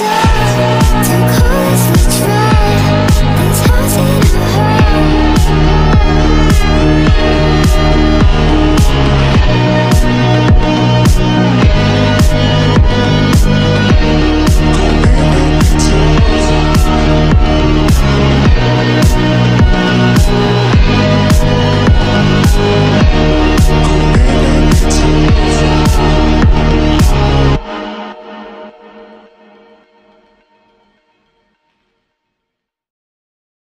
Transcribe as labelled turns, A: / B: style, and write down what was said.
A: alone.